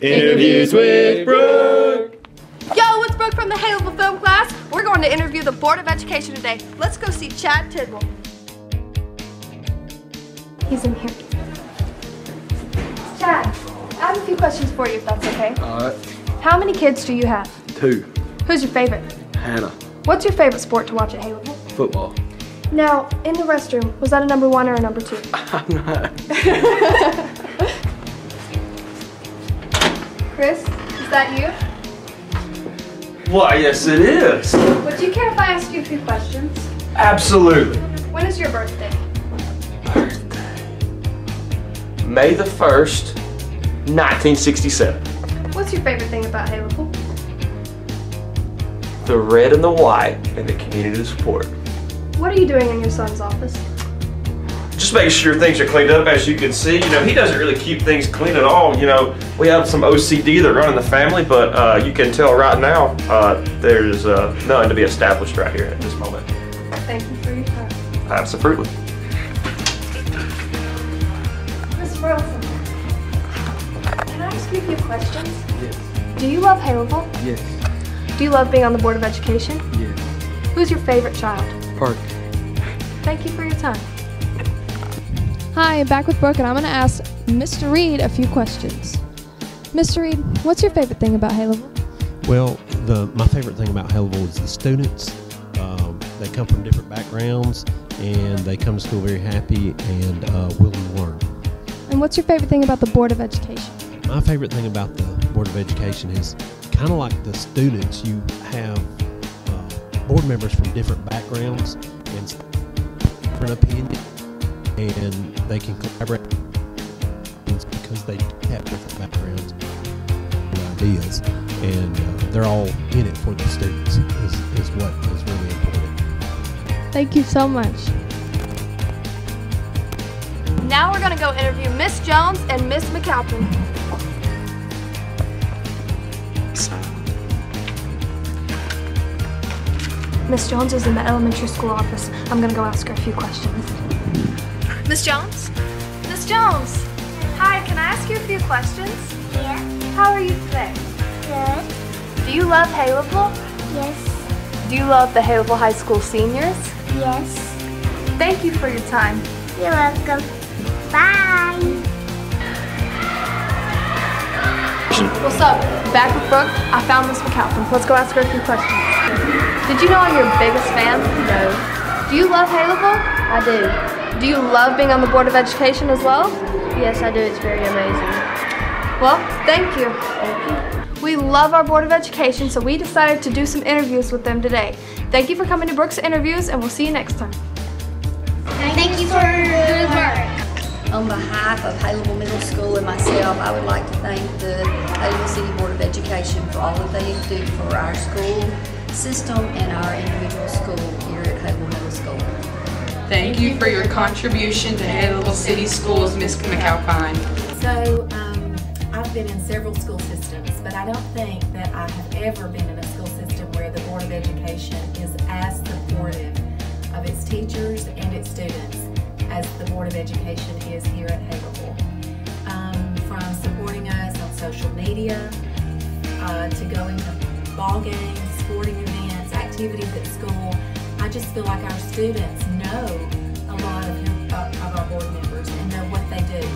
Interviews with Brooke. Yo, it's Brooke from the Haleyville Film Class. We're going to interview the Board of Education today. Let's go see Chad Tidwell. He's in here. Chad, I have a few questions for you if that's okay. Alright. How many kids do you have? Two. Who's your favorite? Hannah. What's your favorite sport to watch at Haleyville? Football. Now, in the restroom, was that a number one or a number two? I'm not. Chris, is that you? Why, yes, it is. Would you care if I asked you a few questions? Absolutely. When is your birthday? Birthday. May the 1st, 1967. What's your favorite thing about Haleyville? The red and the white and the community support. What are you doing in your son's office? Just making sure things are cleaned up. As you can see, you know, he doesn't really keep things clean at all. You know, we have some OCD that run in the family, but uh, you can tell right now uh, there's uh, none to be established right here at this moment. Thank you for your time. Absolutely. Miss Burleson, can I ask you a few questions? Yes. Do you love Haleyville? Yes. Do you love being on the Board of Education? Yes. Who's your favorite child? Park. Thank you for your time. Hi, back with Brooke, and I'm going to ask Mr. Reed a few questions. Mr. Reed, what's your favorite thing about Haleyville? Well, the my favorite thing about Haleyville is the students. Um, they come from different backgrounds, and they come to school very happy and uh, willing to learn. And what's your favorite thing about the Board of Education? My favorite thing about the Board of Education is kind of like the students. You have uh, board members from different backgrounds and different opinions, and they can collaborate because they have different backgrounds and ideas, and uh, they're all in it for the students. Is, is what is really important. Thank you so much. Now we're going to go interview Miss Jones and Miss McAlpin. Miss Jones is in the elementary school office. I'm going to go ask her a few questions. Miss Jones? Miss Jones! Hi, can I ask you a few questions? Yeah, How are you today? good. Do you love Haleyville? Yes, Do you love the Haleyville High School seniors? yes. Thank you for your time. You're welcome. Bye. What's up? Back with Brooke. I found Miss McAlpin. Let's go ask her a few questions. Did you know I'm your biggest fan? No. Do you love Haleyville? I do. Do you love being on the Board of Education as well? Yes, I do. It's very amazing. Well, thank you. Thank you. We love our Board of Education, so we decided to do some interviews with them today. Thank you for coming to Brooks Interviews, and we'll see you next time. Thank you for your good work. On behalf of Haleyville Middle School and myself, I would like to thank the Haleyville City Board of Education for all that they do for our school system and our individual school here Thank you for your contribution to Haleyville City Schools, Ms. McAlpine. So, um, I've been in several school systems, but I don't think that I have ever been in a school system where the Board of Education is as supportive of its teachers and its students as the Board of Education is here at Haverhill. Um, from supporting us on social media, uh, to going to ball games, sporting events, activities at school, I just feel like our students know a lot of, who, of of our board members and know what they do.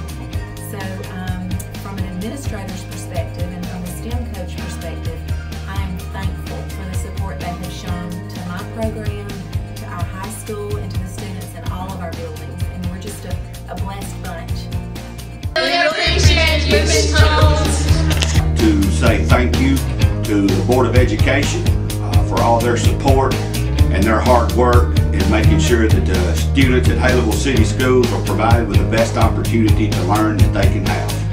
So, um, from an administrator's perspective and from a STEM coach perspective, I am thankful for the support they have shown to my program, to our high school, and to the students in all of our buildings. And we're just a, a blessed bunch. to say thank you to the Board of Education uh, for all their support and their hard work in making sure that the students at Haleyville City Schools are provided with the best opportunity to learn that they can have.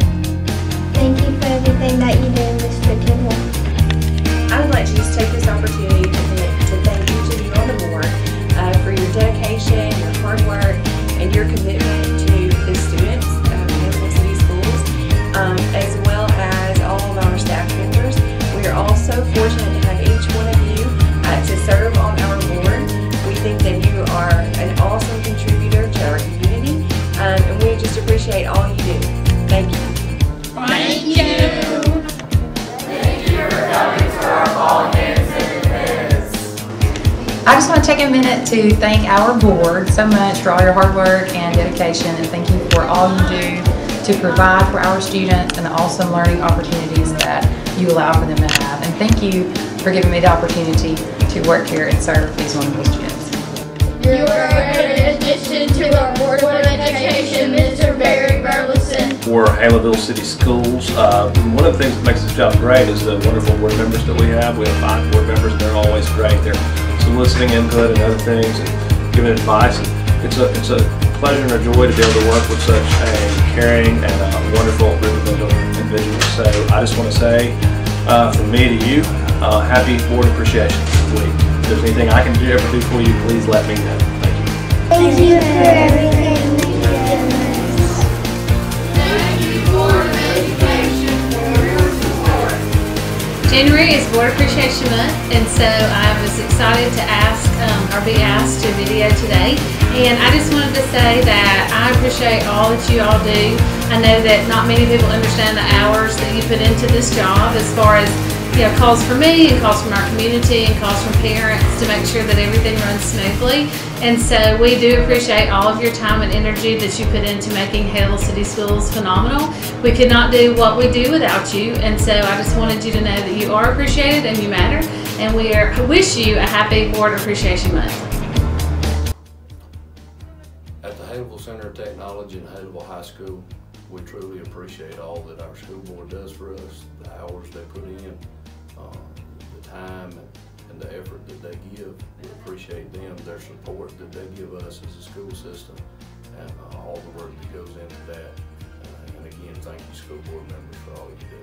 just appreciate all you do. Thank you. Thank you. Thank you for coming to our. I just want to take a minute to thank our board so much for all your hard work and dedication and thank you for all you do to provide for our students and the awesome learning opportunities that you allow for them to have. And thank you for giving me the opportunity to work here and serve these wonderful students. You're to our Board of Education, Mr. Barry Burleson. For Haleyville City Schools, uh, one of the things that makes this job great is the wonderful board members that we have. We have five board members, and they're always great. They're soliciting input and other things and giving advice. And it's a it's a pleasure and a joy to be able to work with such a caring and uh, wonderful group of individuals. So I just want to say, uh, from me to you, uh, happy Board Appreciation Week. If there's anything I can do ever do for you, please let me know. Thank you. For everything. Thank you. January is Board Appreciation Month, and so I was excited to ask, um, or be asked to video today. And I just wanted to say that I appreciate all that you all do. I know that not many people understand the hours that you put into this job as far as know, calls from me and calls from our community and calls from parents to make sure that everything runs smoothly. And so we do appreciate all of your time and energy that you put into making Hale City Schools phenomenal. We could not do what we do without you. And so I just wanted you to know that you are appreciated and you matter. And we are, wish you a happy Board Appreciation Month. At the Haleyville Center of Technology and Haleyville High School, we truly appreciate all that our school board does for us, the hours they put in, um, the time and, the effort that they give. We appreciate them, their support that they give us as a school system, and uh, all the work that goes into that. Uh, and again, thank you, school board members, for all you do.